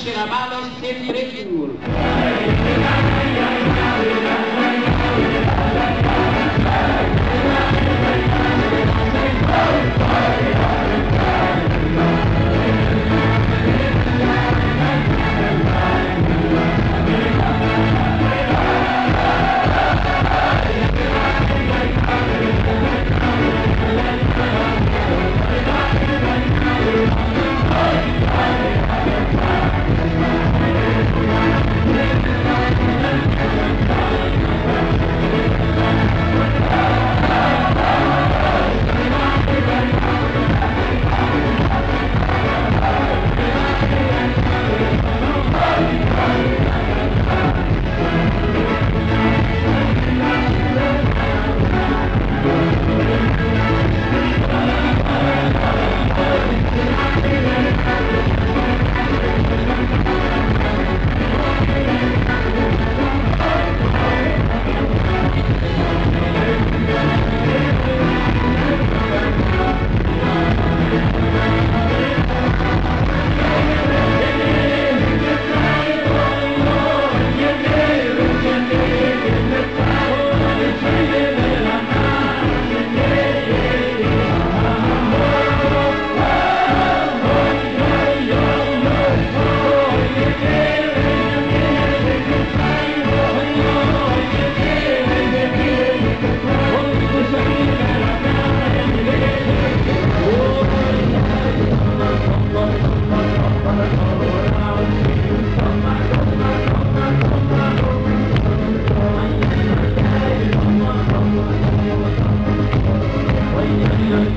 canciones grabadas en Requinur.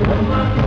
Thank you.